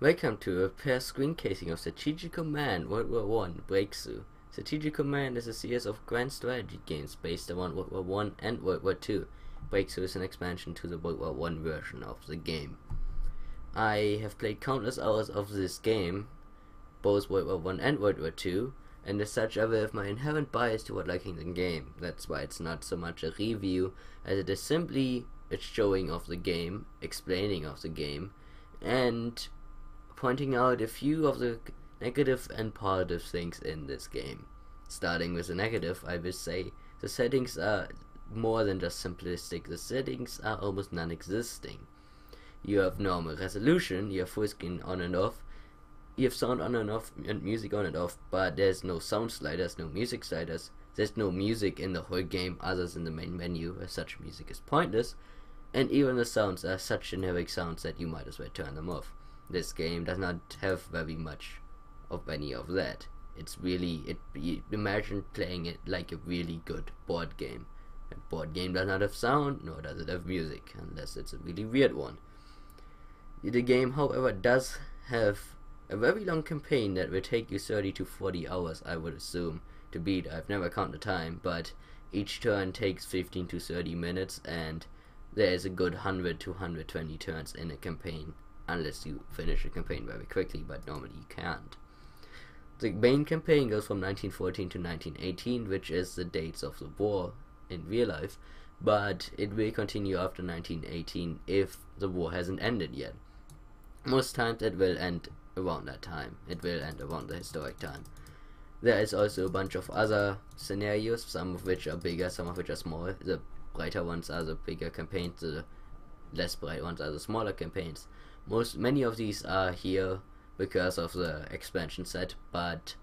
Welcome to a Pear's screen casing of Strategic Command World War One Breakthrough. Strategic Command is a series of grand strategy games based around World War One and World War Two. Breakthrough is an expansion to the World War One version of the game. I have played countless hours of this game, both World War One and World War Two, and as such I will have my inherent bias toward liking the game. That's why it's not so much a review as it is simply a showing of the game, explaining of the game, and pointing out a few of the negative and positive things in this game. Starting with the negative, I will say the settings are more than just simplistic, the settings are almost non-existing. You have normal resolution, you have full screen on and off, you have sound on and off and music on and off, but there's no sound sliders, no music sliders, there's no music in the whole game other than the main menu, as such music is pointless, and even the sounds are such generic sounds that you might as well turn them off this game does not have very much of any of that. It's really it. imagine playing it like a really good board game. A board game does not have sound, nor does it have music, unless it's a really weird one. The game, however, does have a very long campaign that will take you 30 to 40 hours, I would assume, to beat. I've never counted the time, but each turn takes 15 to 30 minutes, and there is a good 100 to 120 turns in a campaign unless you finish the campaign very quickly, but normally you can't. The main campaign goes from 1914 to 1918, which is the dates of the war in real life, but it will continue after 1918 if the war hasn't ended yet. Most times it will end around that time. It will end around the historic time. There is also a bunch of other scenarios, some of which are bigger, some of which are small. The brighter ones are the bigger campaigns, the less bright ones are the smaller campaigns. Most many of these are here because of the expansion set, but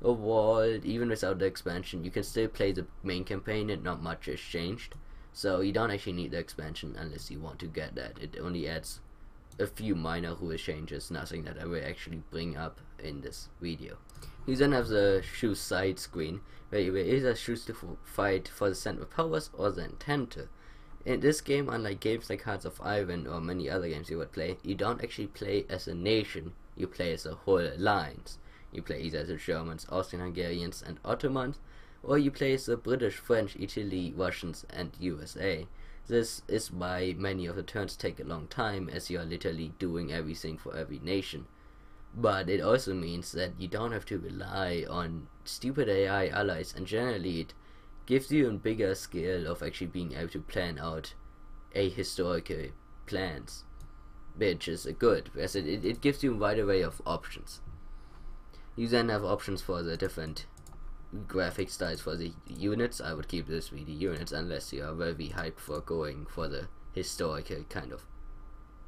overall, even without the expansion, you can still play the main campaign and not much has changed. So you don't actually need the expansion unless you want to get that. It only adds a few minor rule changes, nothing that I will actually bring up in this video. You then have the choose side screen, where you will either choose to fight for the Central Powers or the Entente. In this game, unlike games like Hearts of Iron or many other games you would play, you don't actually play as a nation, you play as a whole alliance. You play either as the Germans, Austrian-Hungarians and Ottomans, or you play as the British, French, Italy, Russians and USA. This is why many of the turns take a long time as you are literally doing everything for every nation. But it also means that you don't have to rely on stupid AI allies and generally it gives you a bigger scale of actually being able to plan out a historical uh, plans, which is good because it, it, it gives you a wide array of options. You then have options for the different graphic styles for the units. I would keep this with the units unless you are very hyped for going for the historical uh, kind of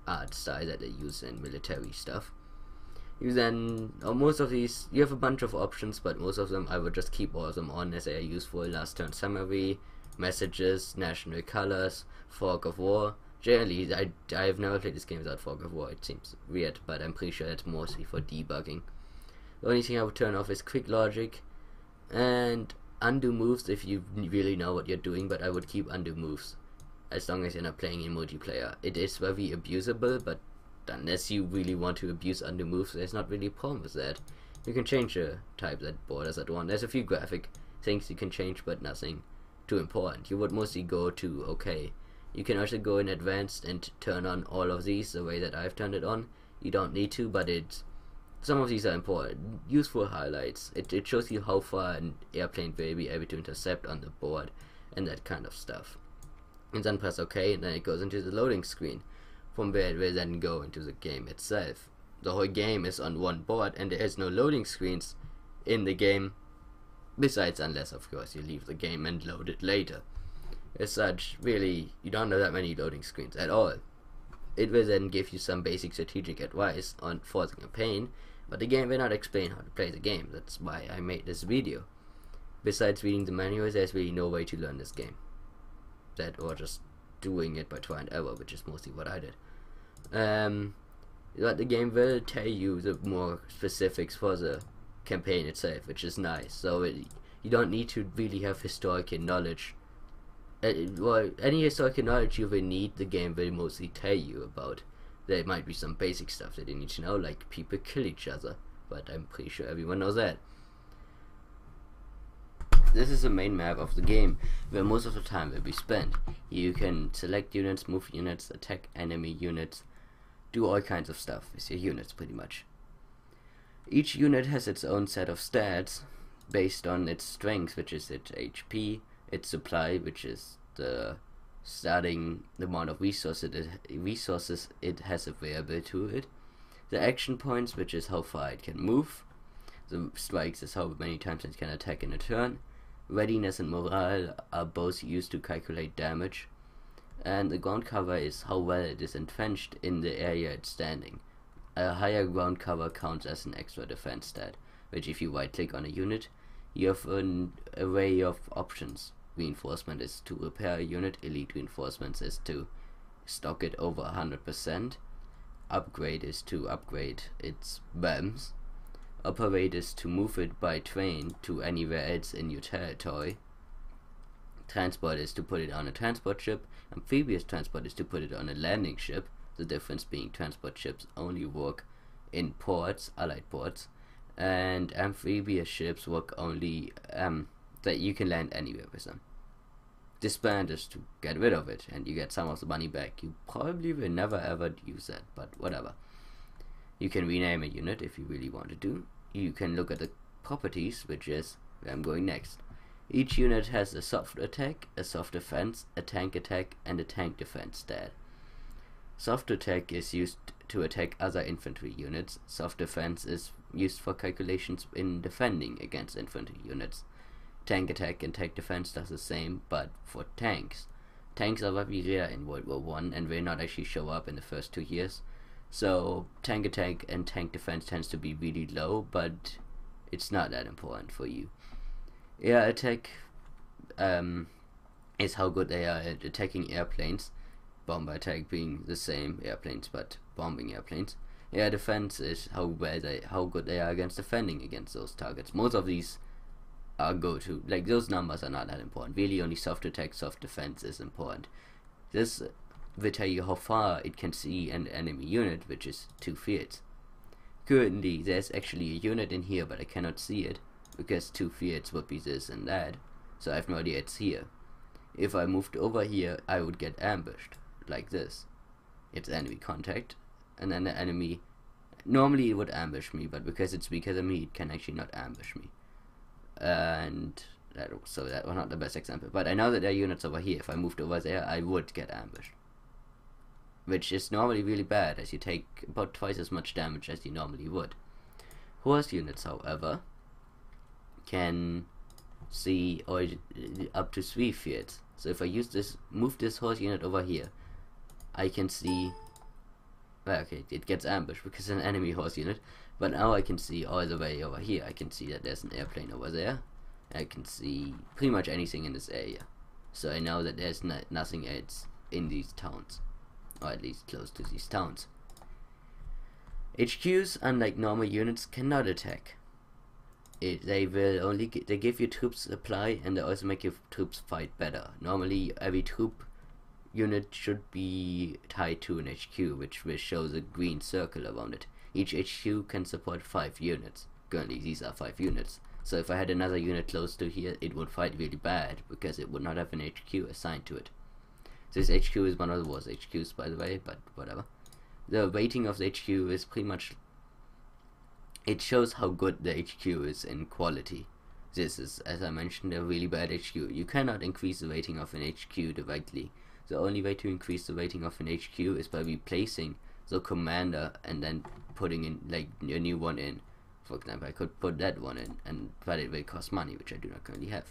art style that they use in military stuff you then uh, most of these you have a bunch of options but most of them I would just keep all of them on as they are useful last turn summary. Messages national colors fog of war. Generally I, I have never played this game without fog of war it seems weird but I'm pretty sure it's mostly for debugging. The only thing I would turn off is quick logic and undo moves if you really know what you're doing but I would keep undo moves as long as you're not playing in multiplayer. It is very abusable but unless you really want to abuse undo moves, there's not really a problem with that. You can change the type that borders that one. There's a few graphic things you can change, but nothing too important. You would mostly go to okay. You can also go in advanced and turn on all of these the way that I've turned it on. You don't need to, but it's some of these are important. Useful highlights. It, it shows you how far an airplane will be able to intercept on the board and that kind of stuff. And then press OK and then it goes into the loading screen from where it will then go into the game itself. The whole game is on one board and there is no loading screens in the game, besides unless of course you leave the game and load it later. As such, really, you don't have that many loading screens at all. It will then give you some basic strategic advice on for the campaign, but the game will not explain how to play the game, that's why I made this video. Besides reading the manuals, there's really no way to learn this game. That or just doing it by trial and error, which is mostly what I did. Um, like the game will tell you the more specifics for the campaign itself, which is nice. So it, you don't need to really have historical knowledge. Uh, well, any historical knowledge you will need, the game will mostly tell you about. There might be some basic stuff that you need to know, like people kill each other, but I'm pretty sure everyone knows that. This is the main map of the game, where most of the time will be spent. You can select units, move units, attack enemy units, do all kinds of stuff with your units pretty much. Each unit has its own set of stats based on its strength, which is its HP, its supply, which is the starting the amount of resources it, resources it has available to it, the action points, which is how far it can move, the strikes is how many times it can attack in a turn, readiness and morale are both used to calculate damage, and the ground cover is how well it is entrenched in the area it's standing. A higher ground cover counts as an extra defense stat, which if you right click on a unit, you have an array of options. Reinforcement is to repair a unit, elite reinforcements is to stock it over 100%, upgrade is to upgrade its BAMs, operate is to move it by train to anywhere else in your territory, transport is to put it on a transport ship, amphibious transport is to put it on a landing ship, the difference being transport ships only work in ports, allied ports, and amphibious ships work only um, that you can land anywhere with them. This Disband is to get rid of it, and you get some of the money back. You probably will never ever use that, but whatever. You can rename a unit if you really want to do. You can look at the properties, which is where I'm going next. Each unit has a soft attack, a soft defense, a tank attack, and a tank defense stat. Soft attack is used to attack other infantry units. Soft defense is used for calculations in defending against infantry units. Tank attack and tank defense does the same, but for tanks. Tanks are very rare in World War One and will not actually show up in the first two years. So tank attack and tank defense tends to be really low, but it's not that important for you. Air attack um, is how good they are at attacking airplanes bomber attack being the same airplanes but bombing airplanes. Air defense is how well they how good they are against defending against those targets. Most of these are go to like those numbers are not that important. Really only soft attack, soft defense is important. This will tell you how far it can see an enemy unit, which is two fields. Currently there's actually a unit in here but I cannot see it because two fields would be this and that. So I have no idea it's here. If I moved over here I would get ambushed like this. It's enemy contact, and then the enemy. Normally it would ambush me, but because it's weaker than me, it can actually not ambush me. And that so that was not the best example. But I know that there are units over here. If I moved over there, I would get ambushed. Which is normally really bad, as you take about twice as much damage as you normally would. Horse units, however, can see or up to three fields. So if I use this, move this horse unit over here, I can see well, okay, it gets ambushed because it's an enemy horse unit, but now I can see all the way over here. I can see that there's an airplane over there. I can see pretty much anything in this area. So I know that there's no nothing else in these towns, or at least close to these towns. HQs, unlike normal units, cannot attack. It, they will only they give you troops supply and they also make your troops fight better. Normally, every troop unit should be tied to an HQ, which will show the green circle around it. Each HQ can support 5 units. Currently these are 5 units. So if I had another unit close to here, it would fight really bad, because it would not have an HQ assigned to it. This HQ is one of the worst HQs, by the way, but whatever. The rating of the HQ is pretty much... It shows how good the HQ is in quality. This is, as I mentioned, a really bad HQ. You cannot increase the rating of an HQ directly the only way to increase the rating of an HQ is by replacing the commander and then putting in like a new one in. For example, I could put that one in, and but it will cost money, which I do not currently have.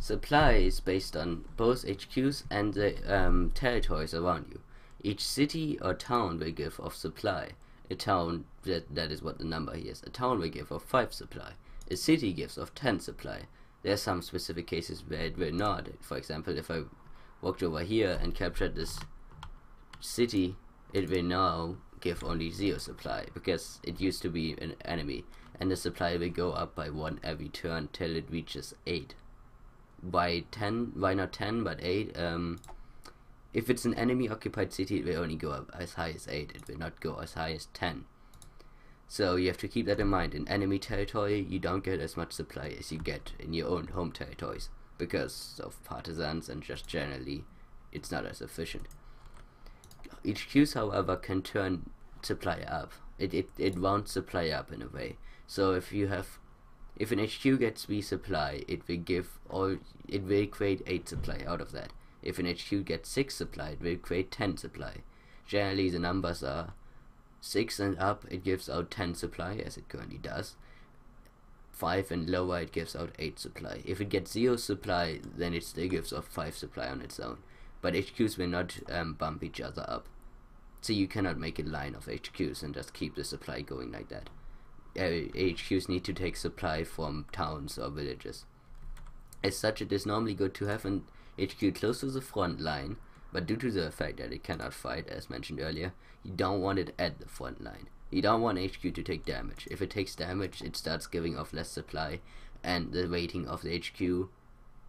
Supply is based on both HQs and the um, territories around you. Each city or town will give of supply. A town, that, that is what the number here is, a town will give of 5 supply. A city gives of 10 supply. There are some specific cases where it will not. For example, if I walked over here and captured this city, it will now give only zero supply because it used to be an enemy and the supply will go up by one every turn till it reaches 8 by 10 why not 10 but 8 um, if it's an enemy occupied city, it will only go up as high as 8, it will not go as high as 10. So you have to keep that in mind. In enemy territory, you don't get as much supply as you get in your own home territories because of partisans and just generally it's not as efficient. HQs, however, can turn supply up. It, it, it won't supply up in a way. So if you have, if an HQ gets B supply, it will give all, it will create 8 supply out of that. If an HQ gets 6 supply, it will create 10 supply. Generally the numbers are 6 and up, it gives out 10 supply, as it currently does. 5 and lower, it gives out 8 supply. If it gets 0 supply, then it still gives off 5 supply on its own. But HQs will not um, bump each other up. So you cannot make a line of HQs and just keep the supply going like that. Uh, HQs need to take supply from towns or villages. As such, it is normally good to have an HQ close to the front line, but due to the fact that it cannot fight, as mentioned earlier, you don't want it at the front line. You don't want HQ to take damage. If it takes damage, it starts giving off less supply, and the rating of the HQ,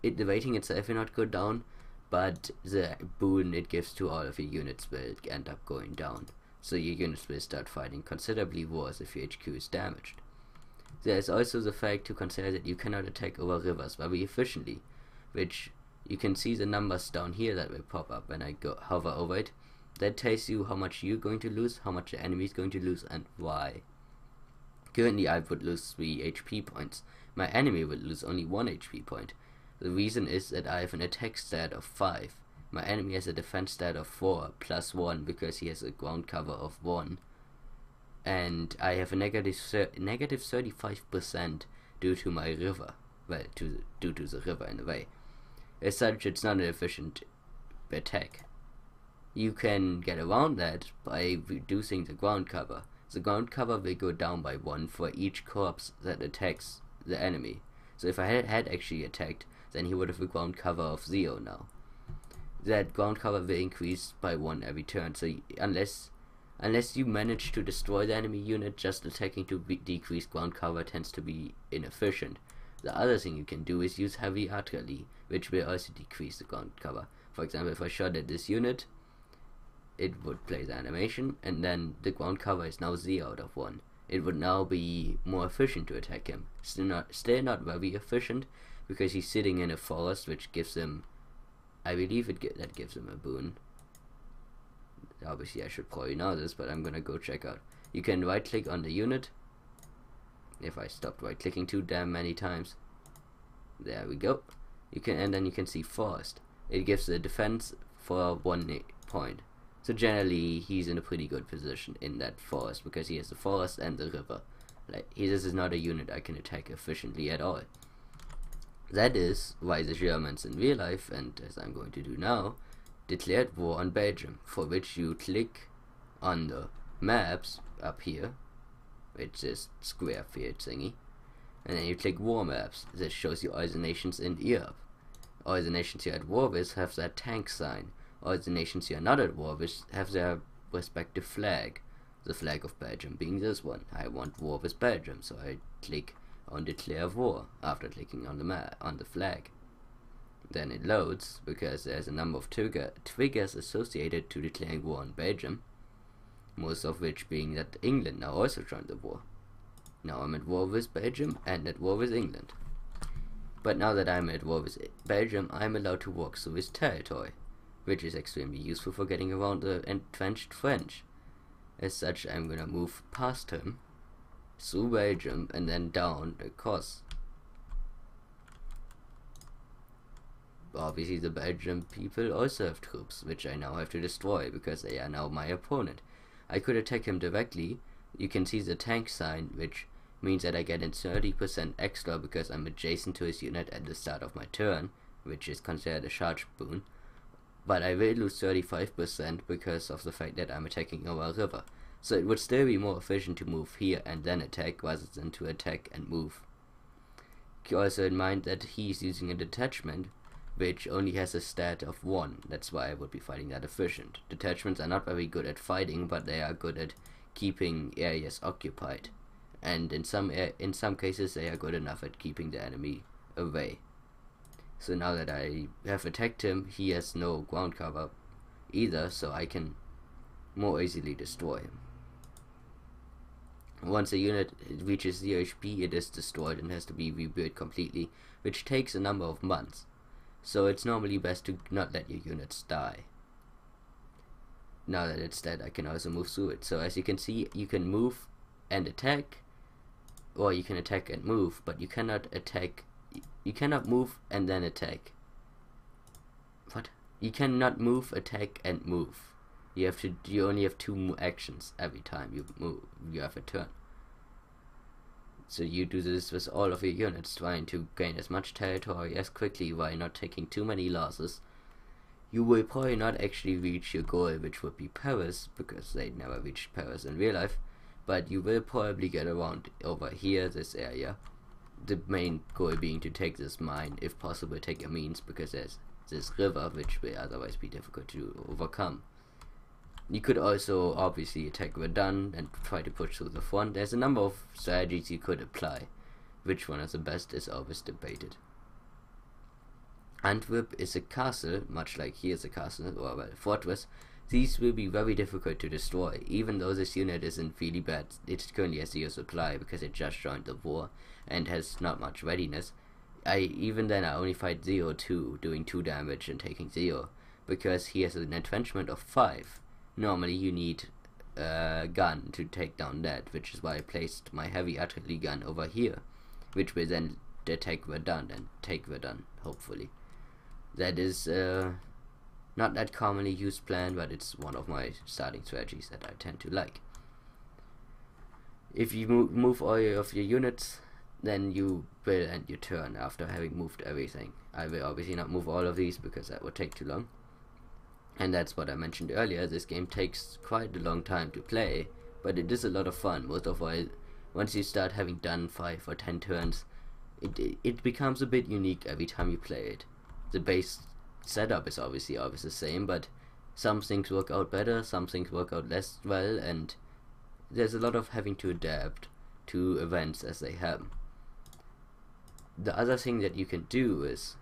it, the rating itself will not go down, but the boon it gives to all of your units will end up going down. So your units will start fighting considerably worse if your HQ is damaged. There is also the fact to consider that you cannot attack over rivers very efficiently, which you can see the numbers down here that will pop up when I go hover over it. That tells you how much you're going to lose, how much the enemy is going to lose, and why. Currently I would lose 3 HP points. My enemy would lose only 1 HP point, the reason is that I have an attack stat of 5. My enemy has a defense stat of 4 plus 1 because he has a ground cover of 1. And I have a negative negative 35% due to my river. Well, to, due to the river in a way. As such, it's not an efficient attack. You can get around that by reducing the ground cover. The ground cover will go down by 1 for each corpse that attacks the enemy. So if I had, had actually attacked then he would have a ground cover of 0 now. That ground cover will increase by 1 every turn, so unless unless you manage to destroy the enemy unit, just attacking to decrease ground cover tends to be inefficient. The other thing you can do is use heavy artillery, which will also decrease the ground cover. For example, if I shot at this unit, it would play the animation, and then the ground cover is now 0 out of 1. It would now be more efficient to attack him. Still not, still not very efficient, because he's sitting in a forest, which gives him, I believe it that gives him a boon. Obviously, I should probably know this, but I'm gonna go check out. You can right click on the unit. If I stopped right clicking too damn many times, there we go. You can and then you can see forest. It gives the defense for one point. So generally, he's in a pretty good position in that forest because he has the forest and the river. Like, he, this is not a unit I can attack efficiently at all. That is why the Germans in real life, and as I'm going to do now, declared war on Belgium, for which you click on the maps up here, which is square field thingy, and then you click war maps. This shows you all the nations in Europe. All the nations you're at war with have their tank sign. All the nations you're not at war with have their respective flag. The flag of Belgium being this one. I want war with Belgium, so I click on declare war after clicking on the on the flag. Then it loads because there's a number of trigger triggers associated to declaring war on Belgium, most of which being that England now also joined the war. Now I'm at war with Belgium and at war with England. But now that I'm at war with Belgium, I'm allowed to walk through his territory, which is extremely useful for getting around the entrenched French. As such, I'm gonna move past him through Belgium and then down the coast. Obviously the Belgian people also have troops, which I now have to destroy because they are now my opponent. I could attack him directly. You can see the tank sign, which means that I get in 30% extra because I'm adjacent to his unit at the start of my turn, which is considered a charge boon. But I will lose 35% because of the fact that I'm attacking over a river. So it would still be more efficient to move here and then attack rather than to attack and move. Keep also in mind that he's using a detachment which only has a stat of 1. That's why I would be fighting that efficient. Detachments are not very good at fighting, but they are good at keeping areas occupied. And in some in some cases they are good enough at keeping the enemy away. So now that I have attacked him, he has no ground cover either, so I can more easily destroy him. Once a unit reaches 0 HP, it is destroyed and has to be rebuilt completely, which takes a number of months. So it's normally best to not let your units die. Now that it's dead, I can also move through it. So as you can see, you can move and attack, or you can attack and move, but you cannot attack, you cannot move and then attack. What? You cannot move, attack, and move. You have to. You only have two actions every time you move. You have a turn. So you do this with all of your units, trying to gain as much territory as quickly while not taking too many losses. You will probably not actually reach your goal, which would be Paris, because they never reached Paris in real life, but you will probably get around over here, this area. The main goal being to take this mine, if possible take Amiens, because there's this river, which will otherwise be difficult to overcome. You could also obviously attack Verdun and try to push through the front. There's a number of strategies you could apply. Which one is the best is always debated. Antwerp is a castle, much like here is a castle or well, a fortress. These will be very difficult to destroy, even though this unit isn't really bad. It currently has zero supply because it just joined the war and has not much readiness. I even then I only fight 0 2 doing 2 damage and taking 0 because he has an entrenchment of 5 normally you need a gun to take down that, which is why I placed my heavy artillery gun over here, which will then detect Verdun and take Verdun, hopefully. That is uh, not that commonly used plan, but it's one of my starting strategies that I tend to like. If you move, move all of your units, then you will end your turn after having moved everything. I will obviously not move all of these because that would take too long. And that's what I mentioned earlier, this game takes quite a long time to play, but it is a lot of fun, most of all, once you start having done 5 or 10 turns, it, it becomes a bit unique every time you play it. The base setup is obviously always the same, but some things work out better, some things work out less well, and there's a lot of having to adapt to events as they happen. The other thing that you can do is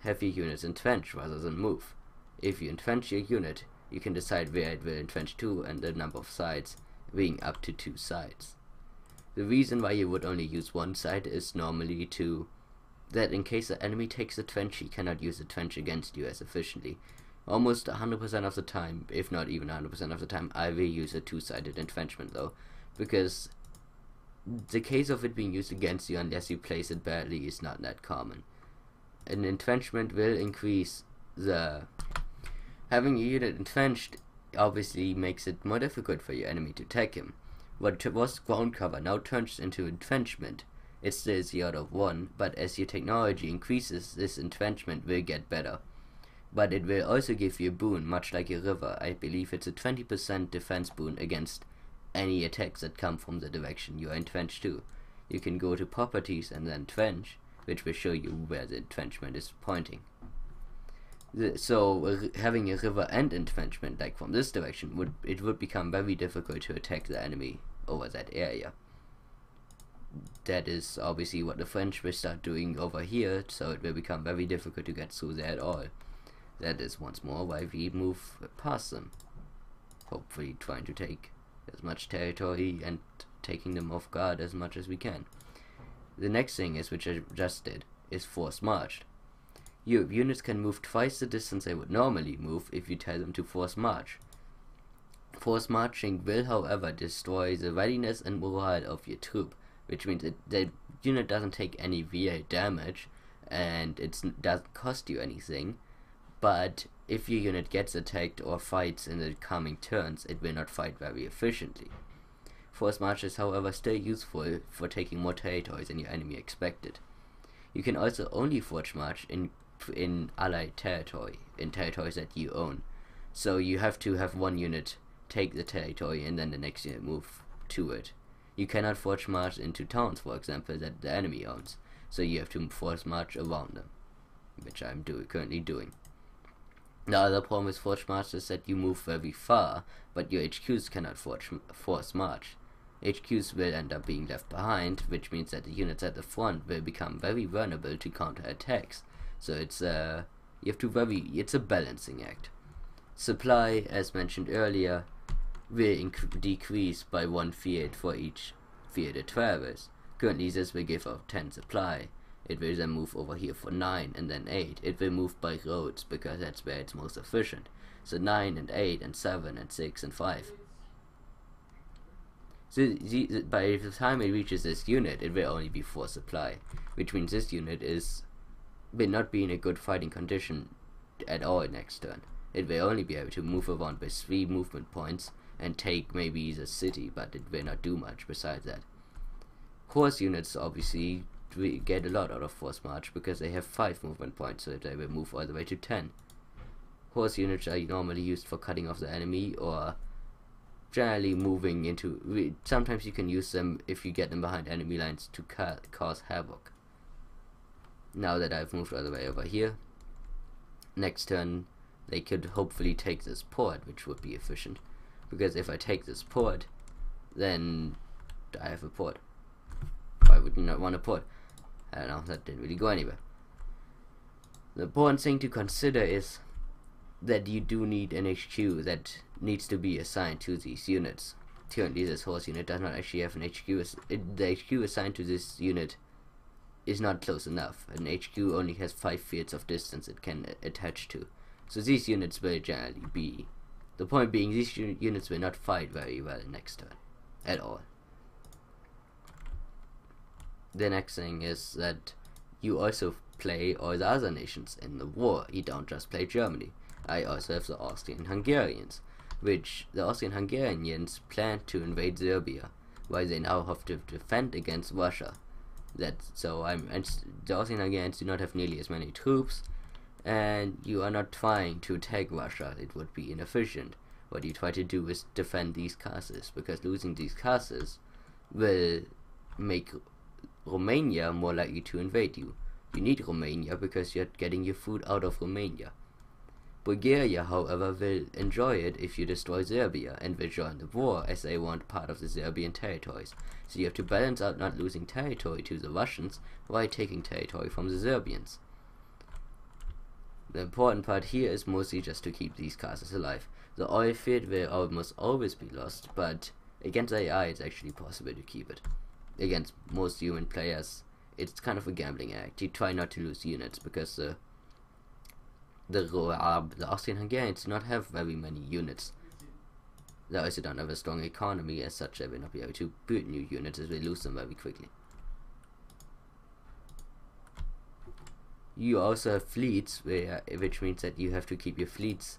have your units entrench rather than move. If you entrench your unit, you can decide where it will entrench to and the number of sides being up to two sides. The reason why you would only use one side is normally to that in case the enemy takes a trench, he cannot use the trench against you as efficiently. Almost 100% of the time, if not even 100% of the time, I will use a two-sided entrenchment though, because the case of it being used against you unless you place it badly is not that common. An entrenchment will increase the Having a unit entrenched obviously makes it more difficult for your enemy to take him. What was ground cover now turns into entrenchment. It still order of 1, but as your technology increases, this entrenchment will get better. But it will also give you a boon, much like a river. I believe it's a 20% defense boon against any attacks that come from the direction you are entrenched to. You can go to properties and then trench, which will show you where the entrenchment is pointing so having a river and entrenchment like from this direction would it would become very difficult to attack the enemy over that area. That is obviously what the French will start doing over here so it will become very difficult to get through there at all. That is once more why we move past them. Hopefully trying to take as much territory and taking them off guard as much as we can. The next thing is which I just did is force marched your units can move twice the distance they would normally move if you tell them to force march. Force marching will, however, destroy the readiness and morale of your troop, which means it, the unit doesn't take any VA damage and it doesn't cost you anything. But if your unit gets attacked or fights in the coming turns, it will not fight very efficiently. Force march is, however, still useful for taking more territories than your enemy expected. You can also only force march in in allied territory, in territories that you own. So you have to have one unit take the territory and then the next unit move to it. You cannot force march into towns, for example, that the enemy owns. So you have to force march around them, which I'm do currently doing. The other problem with force march is that you move very far, but your HQs cannot force, force march. HQs will end up being left behind, which means that the units at the front will become very vulnerable to counter attacks, so it's uh, you have to very it's a balancing act. Supply, as mentioned earlier, will decrease by one field for each field it travels. Currently this will give out 10 supply. It will then move over here for 9 and then 8. It will move by roads because that's where it's most efficient. So 9 and 8 and 7 and 6 and 5. So the, by the time it reaches this unit, it will only be 4 supply. Which means this unit is will not be in a good fighting condition at all next turn. It will only be able to move around by 3 movement points and take maybe the city, but it will not do much besides that. Horse units obviously get a lot out of Force March because they have 5 movement points, so they will move all the way to 10. Horse units are normally used for cutting off the enemy or generally moving into... Sometimes you can use them if you get them behind enemy lines to ca cause havoc. Now that I've moved all the way over here, next turn they could hopefully take this port, which would be efficient. Because if I take this port, then I have a port. I would not want to put. I don't know, that didn't really go anywhere. The important thing to consider is that you do need an HQ that needs to be assigned to these units. Currently this horse unit does not actually have an HQ. The HQ assigned to this unit is not close enough. An HQ only has 5 feet of distance it can attach to. So these units will generally be... The point being, these units will not fight very well next turn. At all the next thing is that you also play all the other nations in the war. You don't just play Germany. I also have the Austrian Hungarians, which the Austrian Hungarians plan to invade Serbia, while they now have to defend against Russia. That so I'm and the Austrian Hungarians do not have nearly as many troops, and you are not trying to attack Russia. It would be inefficient. What you try to do is defend these castles, because losing these castles will make Romania more likely to invade you. You need Romania because you're getting your food out of Romania. Bulgaria, however, will enjoy it if you destroy Serbia and will join the war as they want part of the Serbian territories. So you have to balance out not losing territory to the Russians while taking territory from the Serbians. The important part here is mostly just to keep these castles alive. The oil field will almost always be lost, but against AI it's actually possible to keep it against most human players, it's kind of a gambling act. You try not to lose units because uh, the uh, the Austrian Hungarians do not have very many units. They also don't have a strong economy as such. They will not be able to build new units as they lose them very quickly. You also have fleets, where, which means that you have to keep your fleets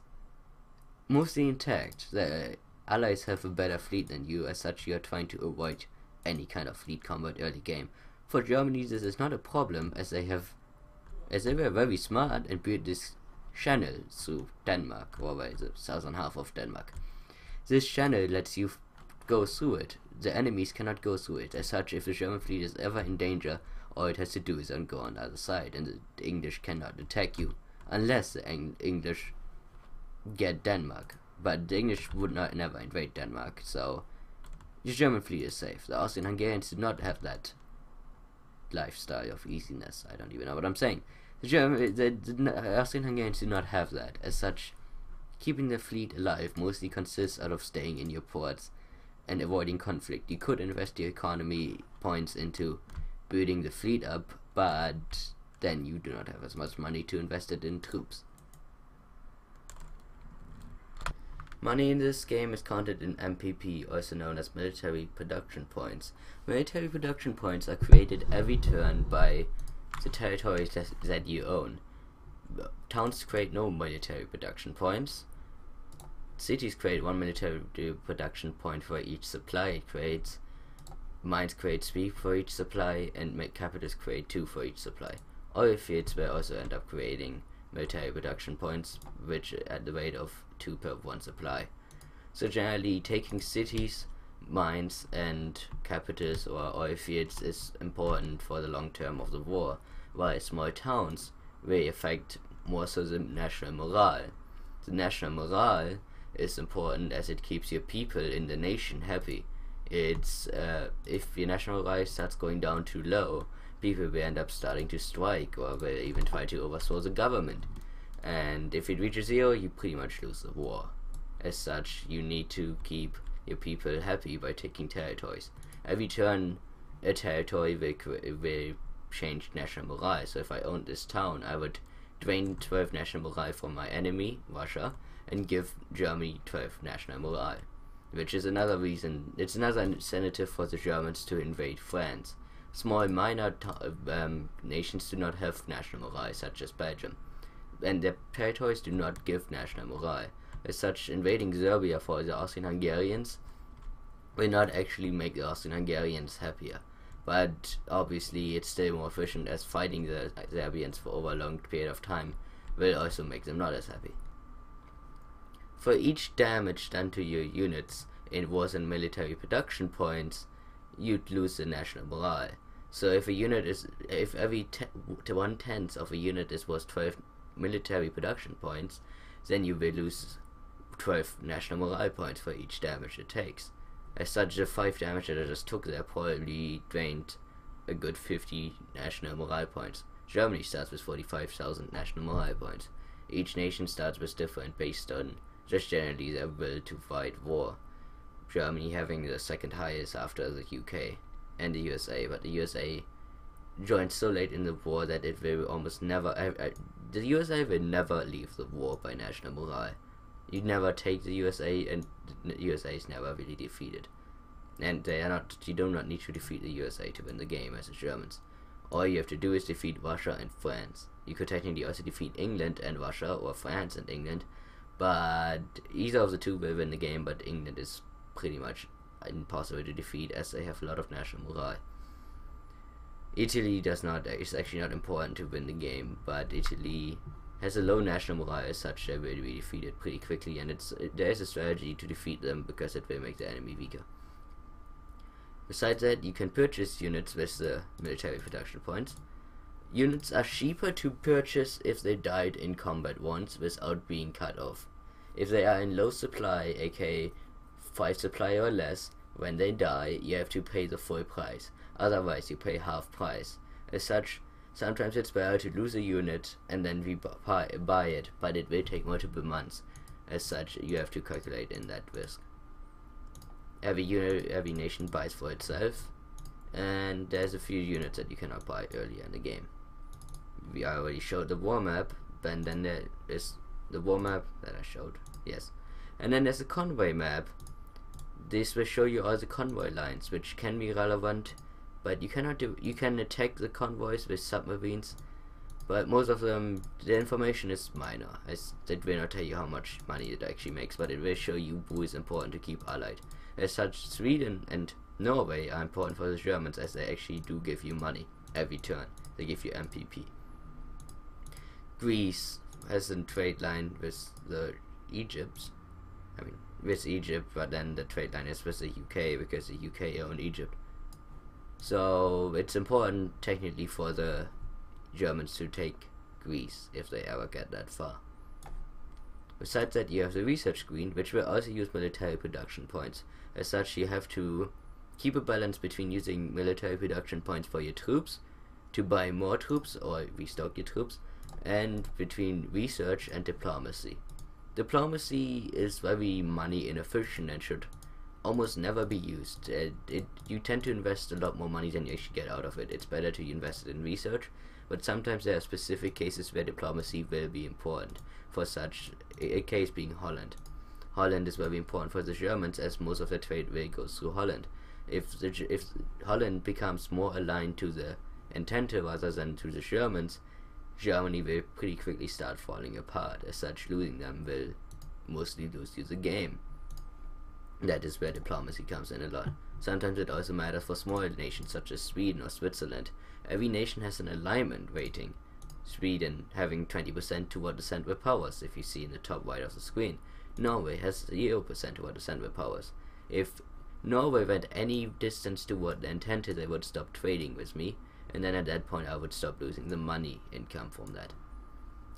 mostly intact. The allies have a better fleet than you, as such you are trying to avoid any kind of fleet combat early game. For Germany, this is not a problem as they have, as they were very smart and built this channel through Denmark, or by the southern half of Denmark. This channel lets you go through it. The enemies cannot go through it. As such, if the German fleet is ever in danger, all it has to do is go on the other side, and the English cannot attack you unless the Eng English get Denmark. But the English would not never invade Denmark, so the German fleet is safe. The Austrian Hungarians do not have that lifestyle of easiness. I don't even know what I'm saying. The German, the, the uh, Austrian Hungarians do not have that. As such, keeping the fleet alive mostly consists out of staying in your ports and avoiding conflict. You could invest your economy points into building the fleet up, but then you do not have as much money to invest it in troops. Money in this game is counted in MPP, also known as military production points. Military production points are created every turn by the territories that, that you own. Towns create no military production points. Cities create one military production point for each supply it creates. Mines create three for each supply, and capitals create two for each supply. Oil fields will also end up creating military production points, which at the rate of 2 per 1 supply. So generally taking cities, mines and capitals or oil fields is important for the long term of the war, while small towns will affect more so the national morale. The national morale is important as it keeps your people in the nation happy. It's uh, if your national morale starts going down too low, people will end up starting to strike or will even try to overthrow the government. and if it reaches zero, you pretty much lose the war. As such, you need to keep your people happy by taking territories. Every turn, a territory will, will change national morale. So if I owned this town, I would drain 12 national morale from my enemy, Russia, and give Germany 12 national morale. Which is another reason, it's another incentive for the Germans to invade France. Small minor um, nations do not have national morale, such as Belgium, and their territories do not give national morale. As such, invading Serbia for the Austrian-Hungarians will not actually make the Austrian-Hungarians happier. But obviously, it's still more efficient as fighting the Serbians for over a long period of time will also make them not as happy. For each damage done to your units in wars and military production points, you'd lose the national morale. So if a unit is, if every to one tenth of a unit is worth 12 military production points, then you will lose 12 national morale points for each damage it takes. As started the 5 damage and I just took there probably drained a good 50 national morale points. Germany starts with 45,000 national morale points. Each nation starts with different based on just generally their will to fight war. Germany having the second highest after the UK and the USA, but the USA joined so late in the war that it will almost never. Uh, the USA will never leave the war by national morale. You never take the USA, and the USA is never really defeated. And they are not. You do not need to defeat the USA to win the game as the Germans. All you have to do is defeat Russia and France. You could technically also defeat England and Russia, or France and England, but either of the two will win the game. But England is pretty much impossible to defeat as they have a lot of national morale. Italy does not, it's actually not important to win the game, but Italy has a low national morale as such, they will be defeated pretty quickly, and it's it, there is a strategy to defeat them because it will make the enemy weaker. Besides that, you can purchase units with the military production points. Units are cheaper to purchase if they died in combat once without being cut off. If they are in low supply, aka 5 supply or less, when they die, you have to pay the full price. Otherwise, you pay half price. As such, sometimes it's better to lose a unit and then buy, buy it, but it will take multiple months. As such, you have to calculate in that risk. Every unit, every nation buys for itself, and there's a few units that you cannot buy earlier in the game. We already showed the war map, and then there is the war map that I showed. Yes, and then there's a convoy map this will show you all the convoy lines, which can be relevant, but you cannot do. You can attack the convoys with submarines, but most of them, the information is minor. As it will not tell you how much money it actually makes, but it will show you who is important to keep allied. As such, Sweden and Norway are important for the Germans, as they actually do give you money every turn. They give you MPP. Greece has a trade line with the Egypt. I mean, with Egypt, but then the trade line is with the UK because the UK owned Egypt. So it's important technically for the Germans to take Greece if they ever get that far. Besides that, you have the research screen, which will also use military production points. As such, you have to keep a balance between using military production points for your troops, to buy more troops or restock your troops, and between research and diplomacy. Diplomacy is very money inefficient and should almost never be used. It, it, you tend to invest a lot more money than you actually get out of it. It's better to invest it in research, but sometimes there are specific cases where diplomacy will be important. For such a, case being Holland. Holland is very important for the Germans as most of their trade will go through Holland. If the, if Holland becomes more aligned to the Entente rather than to the Germans, Germany will pretty quickly start falling apart. As such, losing them will mostly lose you the game. That is where diplomacy comes in a lot. Sometimes it also matters for smaller nations such as Sweden or Switzerland. Every nation has an alignment rating. Sweden having 20% toward the Central Powers, if you see in the top right of the screen. Norway has 0% toward the Central Powers. If Norway went any distance toward the Entente, they would stop trading with me and then at that point I would stop losing the money income from that.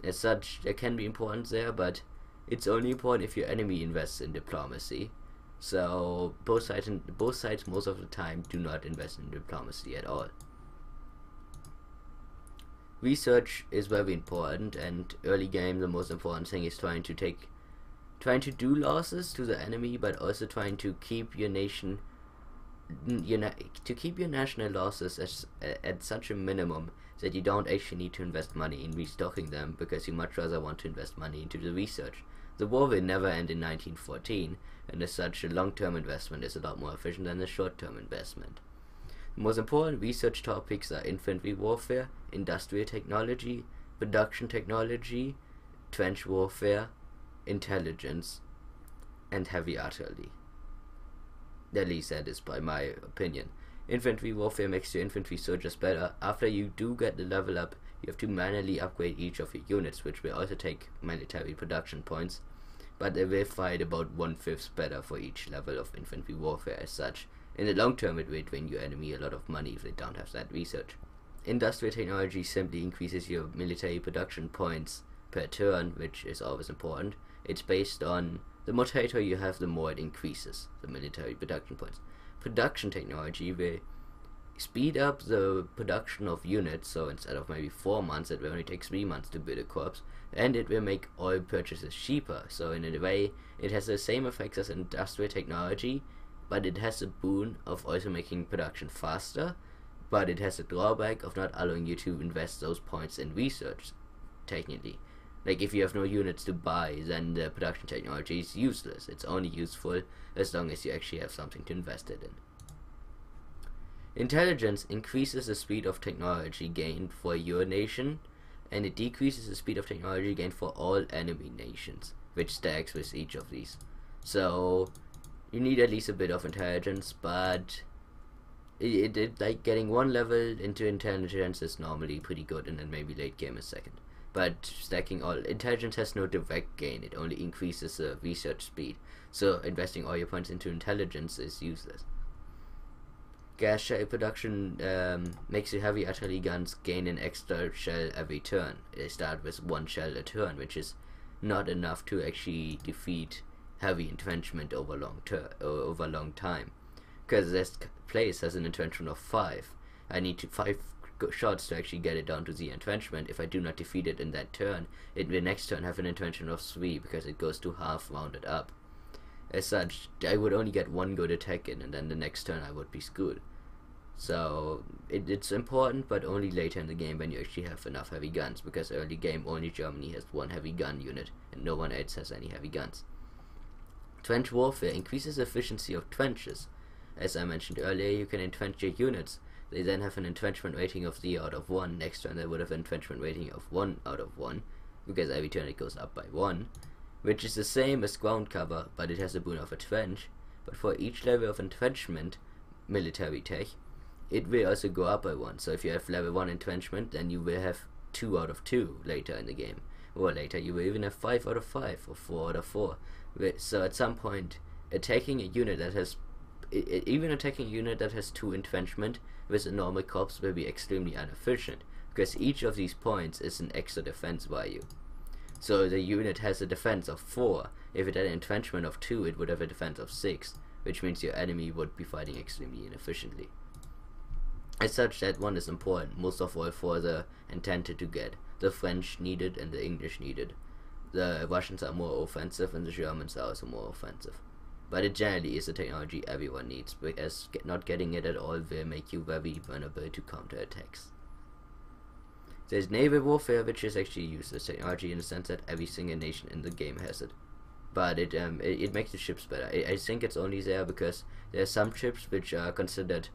As such, there can be importance there, but it's only important if your enemy invests in diplomacy. So both sides, both sides most of the time do not invest in diplomacy at all. research is very important, and early game the most important thing is trying to take, trying to do losses to the enemy, but also trying to keep your nation, you to keep your national losses as, at such a minimum that you don't actually need to invest money in restocking them because you much rather want to invest money into the research. The war will never end in 1914, and as such, a long-term investment is a lot more efficient than a short-term investment. The most important research topics are infantry warfare, industrial technology, production technology, trench warfare, intelligence, and heavy artillery. At least that is by my opinion. Infantry warfare makes your infantry soldiers better. After you do get the level up, you have to manually upgrade each of your units, which will also take military production points, but they will fight about one-fifth better for each level of infantry warfare as such. In the long term, it will drain your enemy a lot of money if they don't have that research. Industrial technology simply increases your military production points per turn, which is always important. It's based on the more territory you have, the more it increases the military production points. Production technology will speed up the production of units, so instead of maybe four months, it will only take three months to build a corps, and it will make oil purchases cheaper. So in a way, it has the same effects as industrial technology, but it has the boon of also making production faster, but it has the drawback of not allowing you to invest those points in research, technically. Like if you have no units to buy, then the production technology is useless. It's only useful as long as you actually have something to invest it in. Intelligence increases the speed of technology gained for your nation, and it decreases the speed of technology gained for all enemy nations, which stacks with each of these. So you need at least a bit of intelligence, but it, it, it, like getting one level into intelligence is normally pretty good, and then maybe late game is second. But stacking all intelligence has no direct gain; it only increases the research speed. So investing all your points into intelligence is useless. Gas shell production um, makes your heavy artillery guns gain an extra shell every turn. They start with one shell a turn, which is not enough to actually defeat heavy entrenchment over long ter over long time. Because this place has an entrenchment of five. I need to five shots to actually get it down to the entrenchment. If I do not defeat it in that turn, it will next turn have an entrenchment of three because it goes to half rounded up. As such, I would only get one good attack in, and then the next turn I would be screwed. So it, it's important, but only later in the game when you actually have enough heavy guns, because early game only Germany has one heavy gun unit, and no one else has any heavy guns. Trench warfare increases efficiency of trenches. As I mentioned earlier, you can entrench your units. They then have an entrenchment rating of 3 out of 1. Next turn they would have an entrenchment rating of 1 out of 1, because every turn it goes up by 1 which is the same as ground cover, but it has a boon of a trench. But for each level of entrenchment, military tech, it will also go up by one. So if you have level 1 entrenchment, then you will have 2 out of 2 later in the game. Or later, you will even have 5 out of 5, or 4 out of 4. So at some point, attacking a unit that has even attacking a unit that has 2 entrenchment with a normal corps will be extremely inefficient, because each of these points is an extra defense value. So the unit has a defense of 4. If it had an entrenchment of 2, it would have a defense of 6, which means your enemy would be fighting extremely inefficiently. As such, that one is important, most of all for the Entente to get. The French needed and the English needed. The Russians are more offensive and the Germans are also more offensive. But it generally is a technology everyone needs, because not getting it at all will make you very vulnerable to counterattacks. There's naval warfare, which is actually useless technology in the sense that every single nation in the game has it. But it um it, it makes the ships better. I, I think it's only there because there are some ships which are considered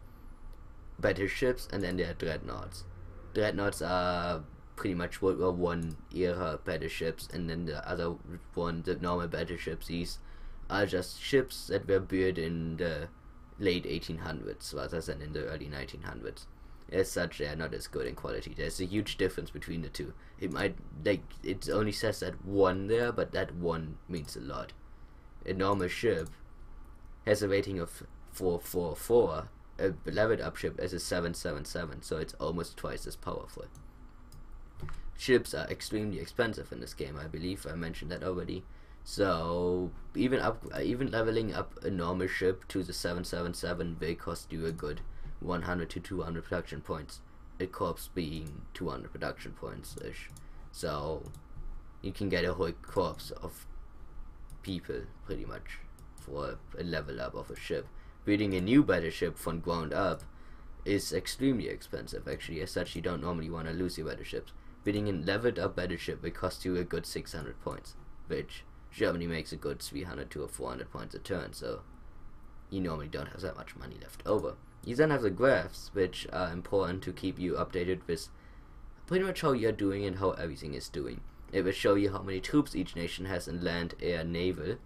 better ships, and then there are dreadnoughts. Dreadnoughts are pretty much World War One era battleships, and then the other one, the normal battleships, these are just ships that were built in the late 1800s rather than in the early 1900s as such they are not as good in quality. There's a huge difference between the two. It might like it only says that one there, but that one means a lot. A normal ship has a rating of four four four. A leveled up ship has a seven seven seven, so it's almost twice as powerful. Ships are extremely expensive in this game. I believe I mentioned that already. So even up, even leveling up a normal ship to the 777 will cost you a good 100 to 200 production points. a corpse being 200 production points ish. So you can get a whole corpse of people pretty much for a level up of a ship. Building a new battleship from ground up is extremely expensive actually, as such you don't normally want to lose your battleships. Building a leveled up battleship will cost you a good 600 points, which Germany makes a good 300 to 400 points a turn, so you normally don't have that much money left over. You then have the graphs, which are important to keep you updated with pretty much how you're doing and how everything is doing. It will show you how many troops each nation has in land, air, naval.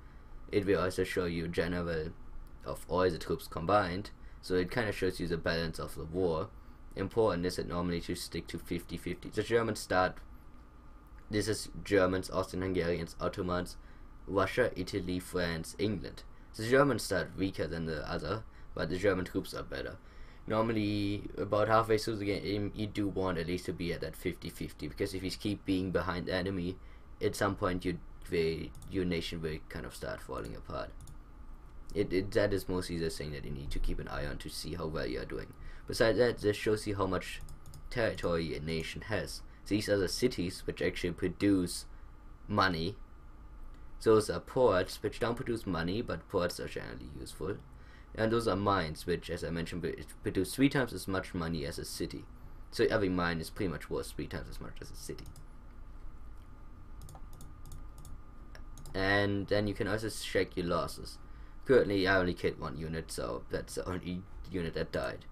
It will also show you general of all the troops combined, so it kind of shows you the balance of the war. Important is it normally to stick to 50-50. The Germans start, this is Germans, Austrian-Hungarians, Ottomans, Russia, Italy, France, England. The Germans start weaker than the other, but the German troops are better. Normally, about halfway through the game, you do want at least to be at that 50-50, because if you keep being behind the enemy, at some point you, they, your nation will kind of start falling apart. It, it That is mostly the thing that you need to keep an eye on to see how well you are doing. Besides that, this shows you how much territory a nation has. These are the cities which actually produce money. Those are ports which don't produce money, but ports are generally useful and those are mines, which, as I mentioned, produce three times as much money as a city. So every mine is pretty much worth three times as much as a city. And then you can also check your losses. Currently, I only killed one unit, so that's the only unit that died.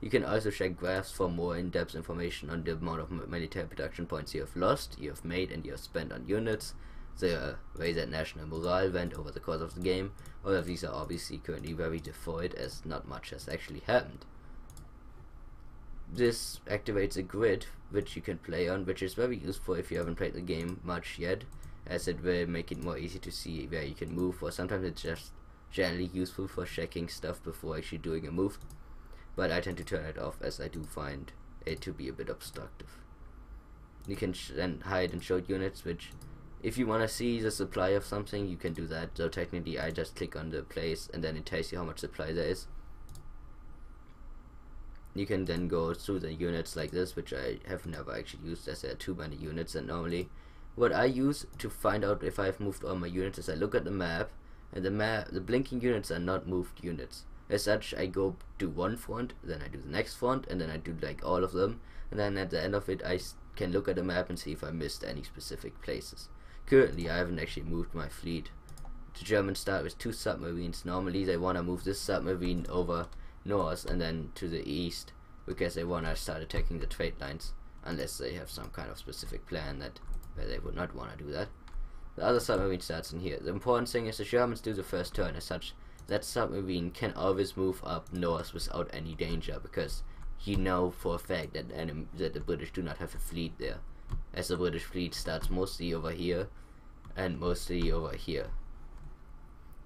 You can also check graphs for more in-depth information on the amount of military production points you have lost, you have made, and you have spent on units, the way that national morale went over the course of the game. All of these are obviously currently very devoid as not much has actually happened. This activates a grid which you can play on, which is very useful if you haven't played the game much yet, as it will make it more easy to see where you can move, or sometimes it's just generally useful for checking stuff before actually doing a move. But I tend to turn it off as I do find it to be a bit obstructive. You can then hide and show units, which if you want to see the supply of something you can do that. So technically I just click on the place and then it tells you how much supply there is. You can then go through the units like this which I have never actually used as there are too many units and normally what I use to find out if I've moved all my units is I look at the map and the map the blinking units are not moved units. As such I go do one front then I do the next front and then I do like all of them. And then at the end of it I can look at the map and see if I missed any specific places Currently, I haven't actually moved my fleet. The Germans start with two submarines. Normally, they want to move this submarine over north and then to the east because they want to start attacking the trade lines unless they have some kind of specific plan that where they would not want to do that. The other submarine starts in here. The important thing is the Germans do the first turn as such. That submarine can always move up north without any danger because you know for a fact that, that the British do not have a fleet there as the British fleet starts mostly over here and mostly over here.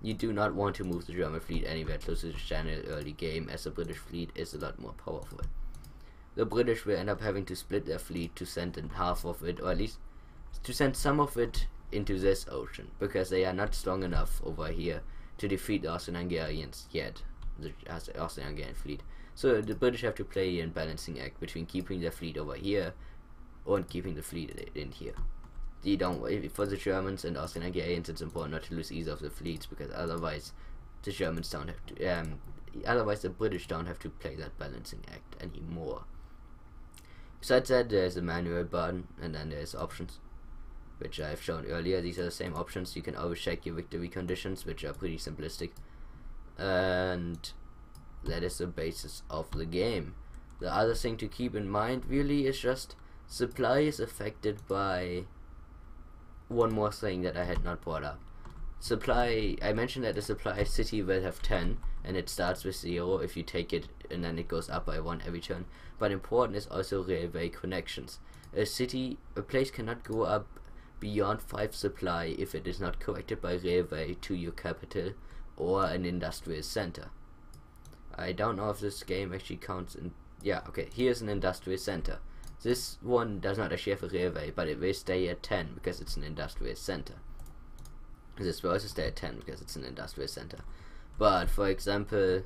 You do not want to move the German fleet anywhere close to the channel early game as the British fleet is a lot more powerful. The British will end up having to split their fleet to send in half of it or at least to send some of it into this ocean because they are not strong enough over here to defeat the Austrian-Hungarians yet, the Austrian-Hungarian fleet. So the British have to play a balancing act between keeping their fleet over here and keeping the fleet in here. You don't for the Germans and Austrian-Hungarians. It's important not to lose either of the fleets because otherwise, the Germans don't have to. Um, otherwise, the British don't have to play that balancing act anymore. Besides that, there's a manual button, and then there's options, which I've shown earlier. These are the same options. You can always check your victory conditions, which are pretty simplistic, and that is the basis of the game. The other thing to keep in mind really is just supply is affected by one more thing that I had not brought up. Supply, I mentioned that the supply city will have 10 and it starts with 0 if you take it and then it goes up by 1 every turn. But important is also railway connections. A city, a place cannot go up beyond 5 supply if it is not connected by railway to your capital or an industrial center. I don't know if this game actually counts in... Yeah, okay, here's an industrial center. This one does not have a railway, but it will stay at 10 because it's an industrial center. This will also stay at 10 because it's an industrial center. But for example,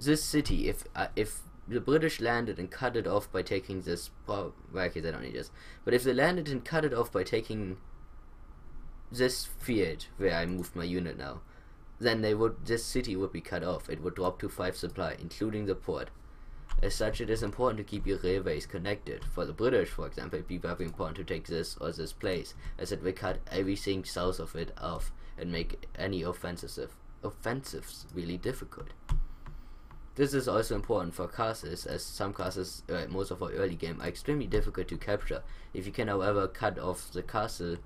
this city, if uh, if the British landed and cut it off by taking this. Well, okay, they don't need this. But if they landed and cut it off by taking this field where I moved my unit now, then they would this city would be cut off. It would drop to five supply, including the port. As such, it is important to keep your railways connected. For the British, for example, it'd be very important to take this or this place, as it will cut everything south of it off and make any offensive offensives really difficult. This is also important for castles, as some castles, uh, most of our early game, are extremely difficult to capture. If you can, however, cut off the castle,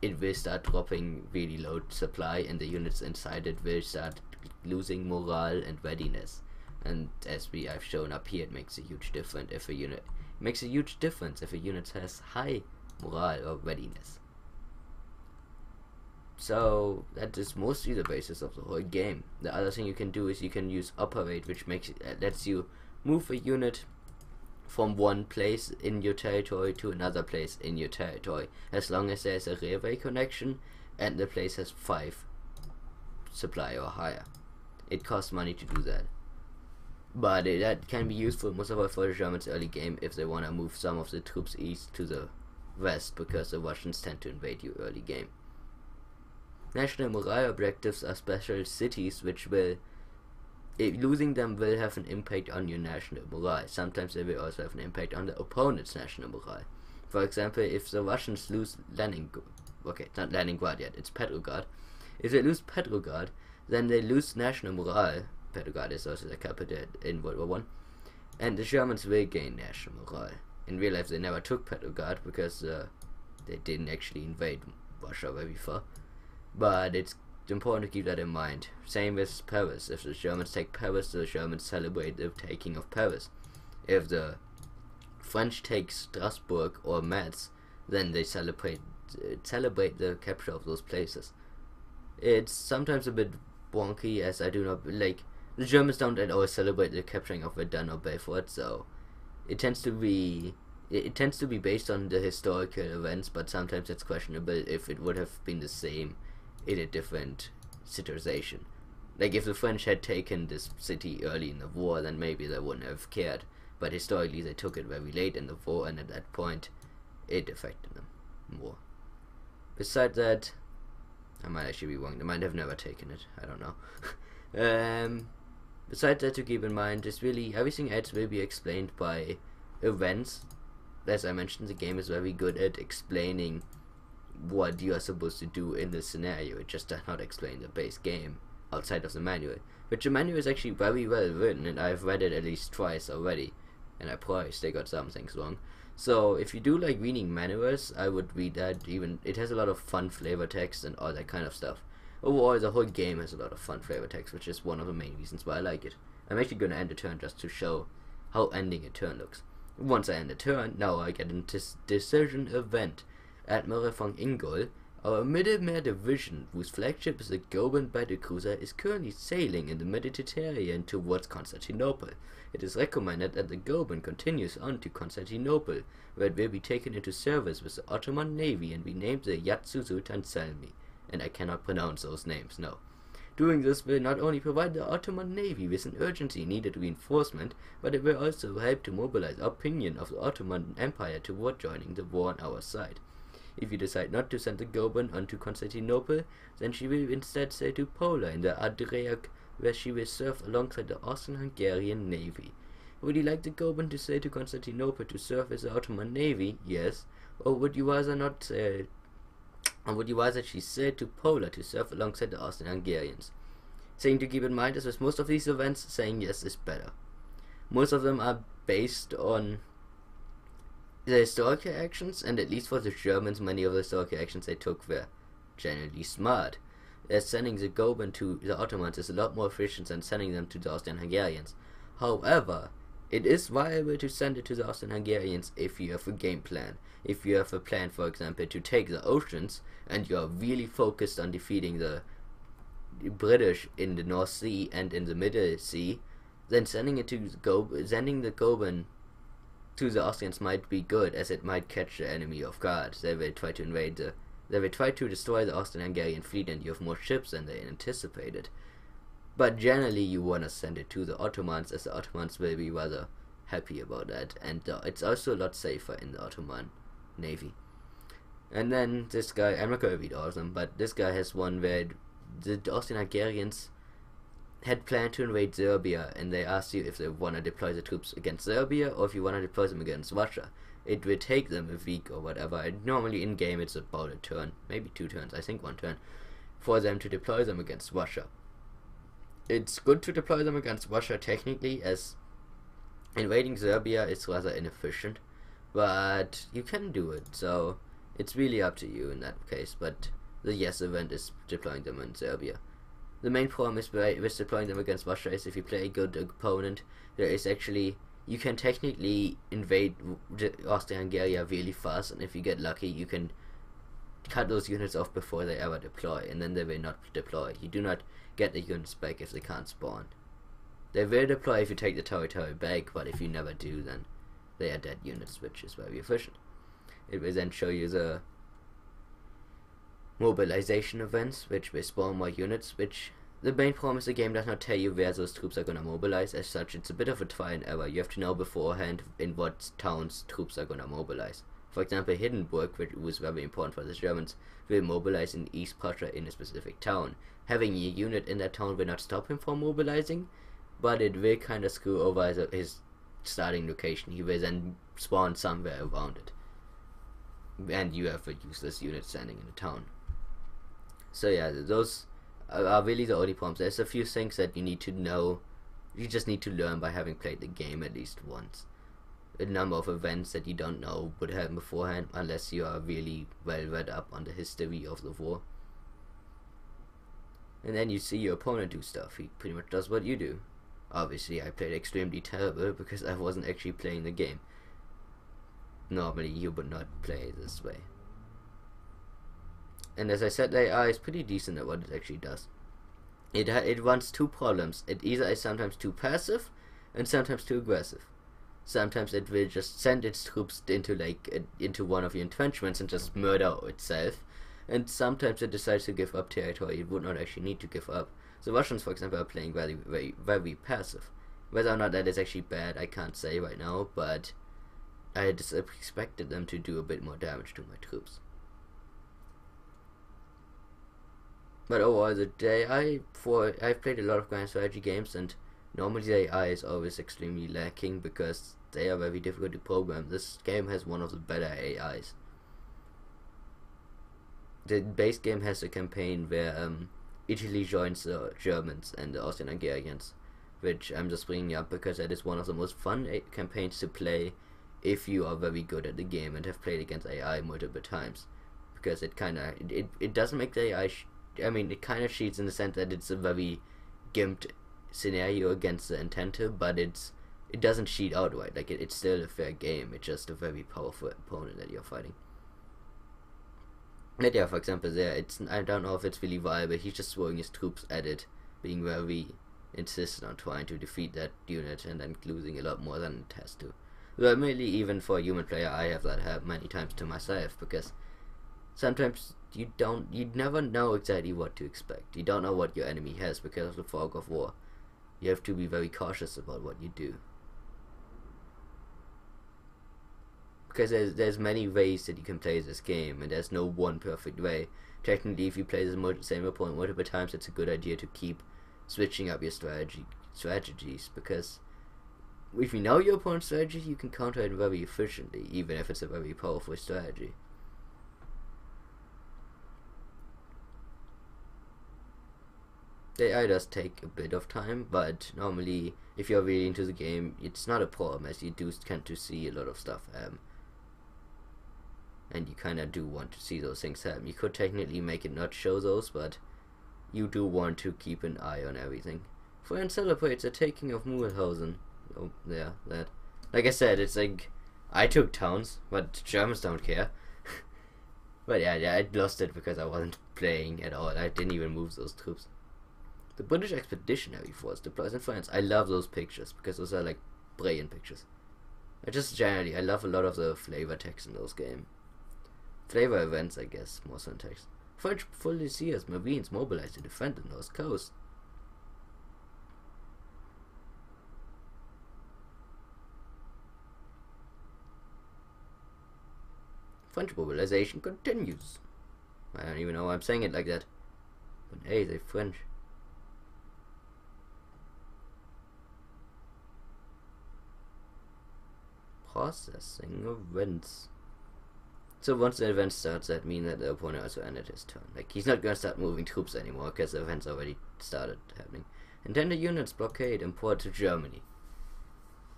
it will start dropping really low supply, and the units inside it will start losing morale and readiness. And as we have shown up here, it makes a huge difference if a unit makes a huge difference if a unit has high morale or readiness. So that is mostly the basis of the whole game. The other thing you can do is you can use operate, which makes uh, lets you move a unit from one place in your territory to another place in your territory, as long as there is a railway connection and the place has five supply or higher. It costs money to do that. But it, that can be useful most of all for the Germans early game if they want to move some of the troops east to the west because the Russians tend to invade you early game. National morale objectives are special cities which will losing them will have an impact on your national morale. Sometimes they will also have an impact on the opponent's national morale. For example, if the Russians lose Leningrad, okay, it's not Leningrad yet, it's Petrograd. If they lose Petrograd, then they lose national morale. Petrograd is also the capital in World War One, and the Germans will gain national morale. In real life, they never took Petrograd because uh, they didn't actually invade Russia very far. But it's important to keep that in mind. Same with Paris. If the Germans take Paris, the Germans celebrate the taking of Paris. If the French take Strasbourg or Metz, then they celebrate uh, celebrate the capture of those places. It's sometimes a bit wonky, as I do not like the Germans don't all celebrate the capturing of Verdun or Belfort, so it tends to be it, it tends to be based on the historical events, but sometimes it's questionable if it would have been the same in a different situation. Like if the French had taken this city early in the war, then maybe they wouldn't have cared. But historically, they took it very late in the war, and at that point, it affected them more. Besides that, I might actually be wrong. They might have never taken it. I don't know. um, besides that, to keep in mind is really everything else will be explained by events. As I mentioned, the game is very good at explaining what you are supposed to do in this scenario. It just does not explain the base game outside of the manual. But the manual is actually very well written, and I've read it at least twice already, and I probably still got some things wrong. So if you do like reading manuals, I would read that. Even it has a lot of fun flavor text and all that kind of stuff. Overall, the whole game has a lot of fun flavor text, which is one of the main reasons why I like it. I'm actually going to end a turn just to show how ending a turn looks. Once I end a turn, now I get a decision event Admiral von Ingol, our Middlemeer Division, whose flagship is the Goeben battlecruiser, is currently sailing in the Mediterranean towards Constantinople. It is recommended that the Goeben continues on to Constantinople, where it will be taken into service with the Ottoman Navy and be named the Yatsu Sultan Selmi. And I cannot pronounce those names, no. Doing this will not only provide the Ottoman Navy with an urgently needed reinforcement, but it will also help to mobilize opinion of the Ottoman Empire toward joining the war on our side. If you decide not to send the Goeben onto Constantinople, then she will instead sail to Pola in the Adriatic, where she will serve alongside the Austrian-Hungarian Navy. Would you like the Goeben to sail to Constantinople to serve as the Ottoman Navy? Yes. Or would you rather not sail? Or would you rather she sail to Pola to serve alongside the Austrian-Hungarians? Saying to keep in mind is with most of these events, saying yes is better. Most of them are based on the historical actions, and at least for the Germans, many of the historical actions they took were generally smart. As sending the Goeben to the Ottomans is a lot more efficient than sending them to the Austrian-Hungarians. However, it is viable to send it to the Austrian-Hungarians if you have a game plan. If you have a plan, for example, to take the oceans, and you are really focused on defeating the British in the North Sea and in the Middle Sea, then sending it to Go sending the Goeben to the Austrians might be good, as it might catch the enemy off guard. They will try to invade the. They will try to destroy the Austrian-Hungarian fleet, and you have more ships than they anticipated. But generally, you want to send it to the Ottomans, as the Ottomans will be rather happy about that, and uh, it's also a lot safer in the Ottoman navy. And then this guy, I'm not gonna read all of them, but this guy has one where the Austrian-Hungarians had planned to invade Serbia, and they asked you if they want to deploy the troops against Serbia or if you want to deploy them against Russia. It will take them a week or whatever. And normally in game it's about a turn, maybe two turns, I think one turn, for them to deploy them against Russia. It's good to deploy them against Russia technically, as invading Serbia is rather inefficient, but you can do it. So it's really up to you in that case. But the yes event is deploying them in Serbia. The main problem is with deploying them against Russia is if you play a good opponent, there is actually you can technically invade Austria-Hungary really fast, and if you get lucky, you can cut those units off before they ever deploy, and then they will not deploy. You do not get the units back if they can't spawn. They will deploy if you take the territory back, but if you never do, then they are dead units, which is very efficient. It will then show you the mobilization events, which will spawn more units, which the main problem is the game does not tell you where those troops are going to mobilize. As such, it's a bit of a trial and error. You have to know beforehand in what towns troops are going to mobilize. For example, Hindenburg, which was very important for the Germans, will mobilize in East Prussia in a specific town. Having a unit in that town will not stop him from mobilizing, but it will kind of screw over his, his starting location. He will then spawn somewhere around it. And you have a useless unit standing in the town. So yeah, those are really the only problems. There's a few things that you need to know. You just need to learn by having played the game at least once. A number of events that you don't know would happen beforehand unless you are really well read up on the history of the war. And then you see your opponent do stuff. He pretty much does what you do. Obviously, I played extremely terrible because I wasn't actually playing the game. Normally, you would not play this way. And as I said, the AI is pretty decent at what it actually does. It it runs two problems. It either is sometimes too passive, and sometimes too aggressive. Sometimes it will just send its troops into like into one of your entrenchments and just murder itself. And sometimes it decides to give up territory it would not actually need to give up. The Russians, for example, are playing very, very, very passive. Whether or not that is actually bad, I can't say right now, but I just expected them to do a bit more damage to my troops. But overall, the AI for I've played a lot of grand strategy games, and normally the AI is always extremely lacking because they are very difficult to program. This game has one of the better AIs. The base game has a campaign where um, Italy joins the Germans and the Austrian-Hungarians, which I'm just bringing up because that is one of the most fun campaigns to play if you are very good at the game and have played against AI multiple times. Because it kind of it, it, it doesn't make the AI I mean, it kind of cheats in the sense that it's a very gimped scenario against the Entente, but it's it doesn't cheat outright. Like it, it's still a fair game. It's just a very powerful opponent that you're fighting. But yeah, for example, there it's I don't know if it's really viable. He's just throwing his troops at it, being very insistent on trying to defeat that unit and then losing a lot more than it has to. But mainly, even for a human player, I have that happen many times to myself because sometimes you don't you never know exactly what to expect. You don't know what your enemy has because of the fog of war. You have to be very cautious about what you do. Because there's there's many ways that you can play this game and there's no one perfect way. Technically if you play the same opponent multiple times it's a good idea to keep switching up your strategy strategies because if you know your opponent's strategy you can counter it very efficiently, even if it's a very powerful strategy. AI does take a bit of time, but normally, if you're really into the game, it's not a problem, as you do tend to see a lot of stuff um, and you kind of do want to see those things happen. You could technically make it not show those, but you do want to keep an eye on everything. France celebrates the taking of Mulhausen. Oh, yeah, that. Like I said, it's like I took towns, but Germans don't care. but yeah, yeah, I lost it because I wasn't playing at all. I didn't even move those troops. The British Expeditionary Force deploys in France. I love those pictures because those are like brilliant pictures. I just generally I love a lot of the flavor text in those games. Flavor events, I guess, more than text. French Policías Marines mobilized to defend the north coast. French mobilization continues. I don't even know why I'm saying it like that. But hey, they're French. Processing events. So once the event starts, that means that the opponent also ended his turn. Like, he's not gonna start moving troops anymore, because the event's already started happening. Entente units blockade import to Germany.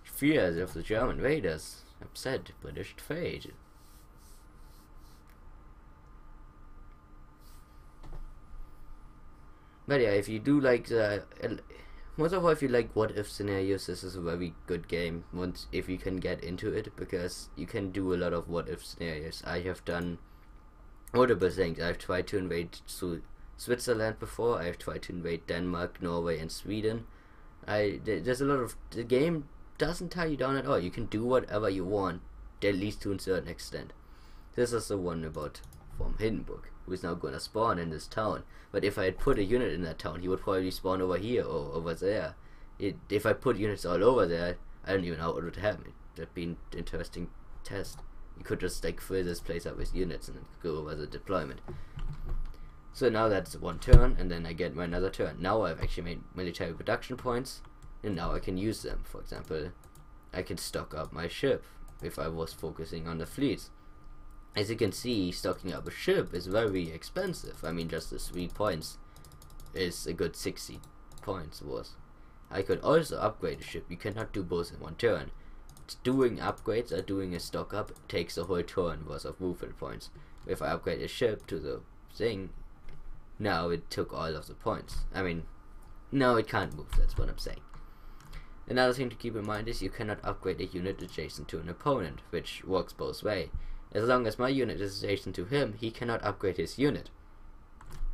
Fears of the German raiders upset British trade. But yeah, if you do like the uh, most of all, if you like what if scenarios, this is a very good game. Once if you can get into it, because you can do a lot of what if scenarios. I have done multiple things. I've tried to invade Switzerland before. I've tried to invade Denmark, Norway, and Sweden. I there's a lot of the game doesn't tie you down at all. You can do whatever you want, at least to a certain extent. This is the one about from Hindenburg who is now going to spawn in this town. But if I had put a unit in that town, he would probably spawn over here or over there. It, if I put units all over there, I don't even know what would happen. That'd be an interesting test. You could just like fill this place up with units and go over the deployment. So now that's one turn, and then I get my another turn. Now I've actually made military production points, and now I can use them. For example, I can stock up my ship if I was focusing on the fleets as you can see, stocking up a ship is very expensive. I mean, just the three points is a good 60 points worth. I could also upgrade a ship. You cannot do both in one turn. Doing upgrades or doing a stock up takes a whole turn worth of movement points. If I upgrade a ship to the thing, now it took all of the points. I mean, no, it can't move. That's what I'm saying. Another thing to keep in mind is you cannot upgrade a unit adjacent to an opponent, which works both way. As long as my unit is adjacent to him, he cannot upgrade his unit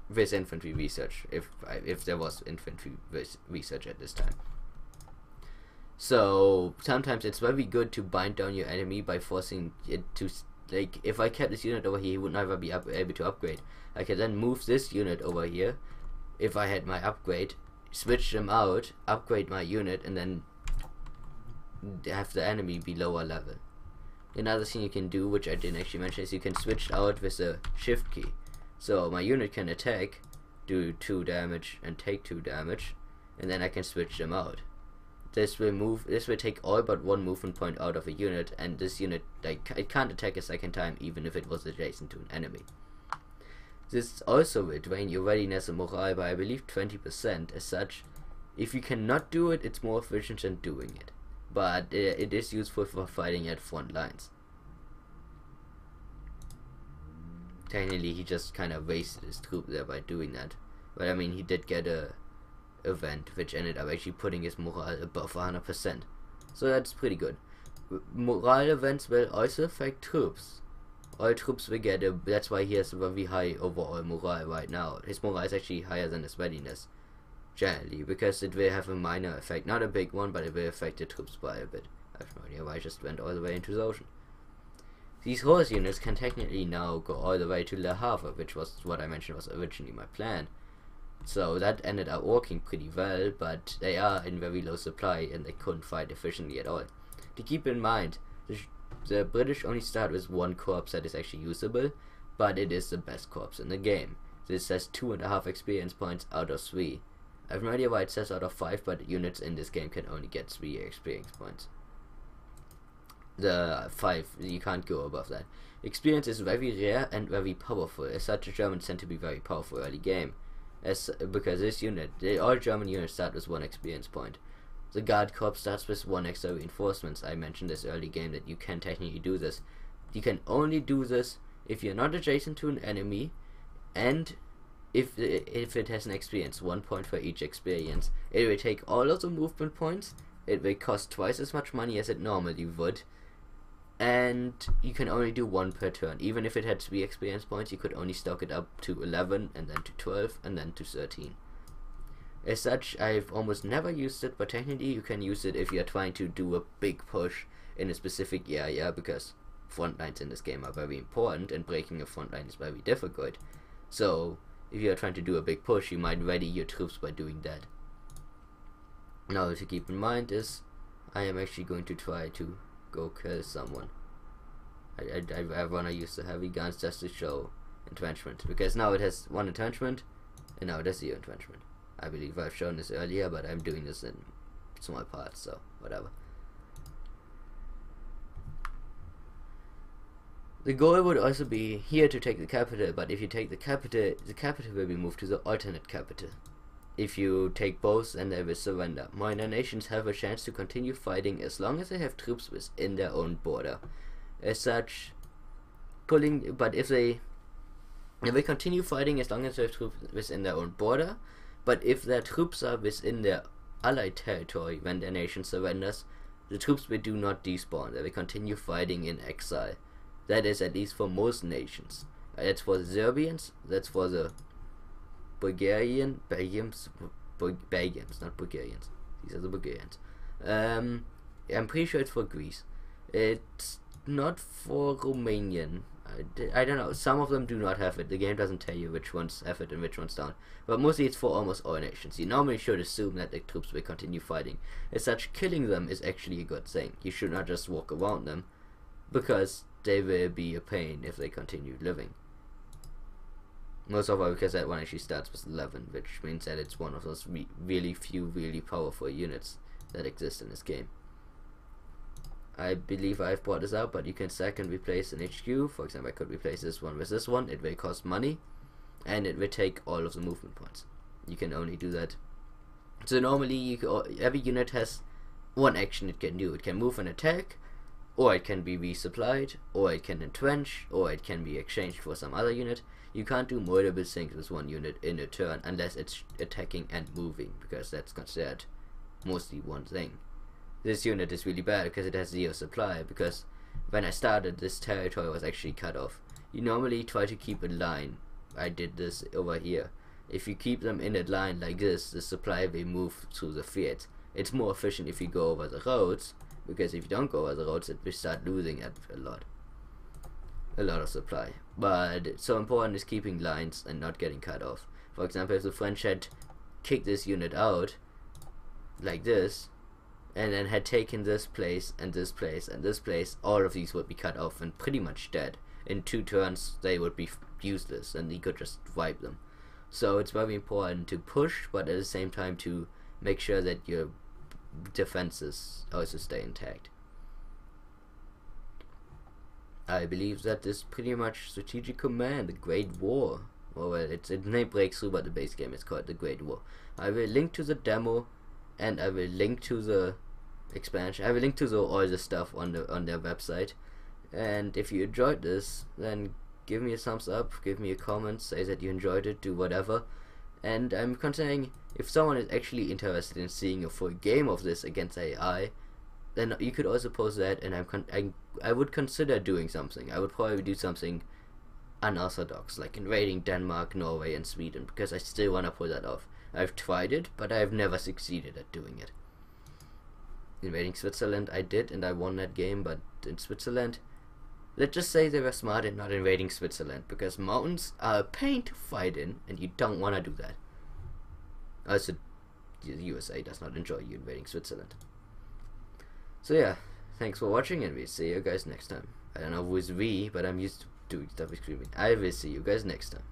with infantry research, if if there was infantry research at this time. So sometimes it's very good to bind down your enemy by forcing it to like if I kept this unit over here, he would never be able to upgrade. I could then move this unit over here if I had my upgrade, switch them out, upgrade my unit, and then have the enemy be lower level. Another thing you can do, which I didn't actually mention, is you can switch out with the shift key. So my unit can attack, do 2 damage, and take 2 damage, and then I can switch them out. This will move. This will take all but one movement point out of a unit, and this unit like it can't attack a second time, even if it was adjacent to an enemy. This also will drain your readiness and morale by I believe 20%. As such, if you cannot do it, it's more efficient than doing it but it, is useful for fighting at front lines. Technically, he just kind of wasted his troop there by doing that. But I mean, he did get a event which ended up actually putting his morale above 100%. So that's pretty good. Morale events will also affect troops. All troops will get a, that's why he has a very high overall morale right now. His morale is actually higher than his readiness generally, because it will have a minor effect. Not a big one, but it will affect the troops by a bit. I have no idea why I just went all the way into the ocean. These horse units can technically now go all the way to Le Havre, which was what I mentioned was originally my plan. So that ended up working pretty well, but they are in very low supply and they couldn't fight efficiently at all. To keep in mind, the, the British only start with one corps that is actually usable, but it is the best corps in the game. This has two and a half experience points out of three, I have no idea why it says out of 5, but units in this game can only get 3 experience points. The 5, you can't go above that. Experience is very rare and very powerful, as such Germans tend to be very powerful early game. As Because this unit, they, all German units start with 1 experience point. The Guard Corps starts with 1 extra reinforcements. I mentioned this early game that you can technically do this. You can only do this if you're not adjacent to an enemy and if if it has an experience, one point for each experience, it will take all of the movement points. It will cost twice as much money as it normally would, and you can only do one per turn. Even if it had three experience points, you could only stock it up to 11, and then to 12, and then to 13. As such, I've almost never used it, but technically you can use it if you're trying to do a big push in a specific area, because front lines in this game are very important, and breaking a front line is very difficult. So, if you are trying to do a big push, you might ready your troops by doing that. Now, to keep in mind is, I am actually going to try to go kill someone. I, I, I wanna use the heavy guns just to show entrenchment because now it has one entrenchment and now it has zero entrenchment. I believe I've shown this earlier, but I'm doing this in small parts, so whatever. The goal would also be here to take the capital, but if you take the capital, the capital will be moved to the alternate capital. If you take both, then they will surrender. Minor nations have a chance to continue fighting as long as they have troops within their own border. As such, pulling, but if they, they will continue fighting as long as they have troops within their own border, but if their troops are within their allied territory when their nation surrenders, the troops will do not despawn. They will continue fighting in exile. That is at least for most nations. That's for the Serbians. That's for the Bulgarian, Belgians, Belgians, not Bulgarians. These are the Bulgarians. Um, I'm pretty sure it's for Greece. It's not for Romanian. I, I don't know. Some of them do not have it. The game doesn't tell you which ones have it and which ones don't. But mostly it's for almost all nations. You normally should assume that the troops will continue fighting. As such, killing them is actually a good thing. You should not just walk around them. Because they will be a pain if they continue living. Most of all because that one actually starts with 11, which means that it's one of those re really few really powerful units that exist in this game. I believe I've brought this out, but you can sack and replace an HQ. For example, I could replace this one with this one. It will cost money, and it will take all of the movement points. You can only do that. So normally, every unit has one action it can do. It can move and attack, or it can be resupplied, or it can entrench, or it can be exchanged for some other unit. You can't do multiple things with one unit in a turn unless it's attacking and moving, because that's considered mostly one thing. This unit is really bad because it has zero supply, because when I started this territory was actually cut off. You normally try to keep a line. I did this over here. If you keep them in a line like this, the supply will move through the fields. It's more efficient if you go over the roads, because if you don't go over the roads, it will start losing a lot, a lot of supply. But so important is keeping lines and not getting cut off. For example, if the French had kicked this unit out, like this, and then had taken this place and this place and this place, all of these would be cut off and pretty much dead. In two turns, they would be useless, and you could just wipe them. So it's very important to push, but at the same time to make sure that your defenses also stay intact. I believe that is pretty much Strategic Command, the Great War. Well, it's it name breakthrough, but the base game is called the Great War. I will link to the demo, and I will link to the expansion. I will link to the, all the stuff on the on their website. And if you enjoyed this, then give me a thumbs up, give me a comment, say that you enjoyed it, do whatever. And I'm considering if someone is actually interested in seeing a full game of this against AI, then you could also post that, and I'm I, I would consider doing something. I would probably do something unorthodox, like invading Denmark, Norway, and Sweden, because I still want to pull that off. I've tried it, but I've never succeeded at doing it. Invading Switzerland, I did, and I won that game, but in Switzerland, let's just say they were smart in not invading Switzerland, because mountains are a pain to fight in, and you don't want to do that. Oh, also, the USA does not enjoy you invading Switzerland. So yeah, thanks for watching, and we'll see you guys next time. I don't know who's we, but I'm used to doing stuff screaming. I will see you guys next time.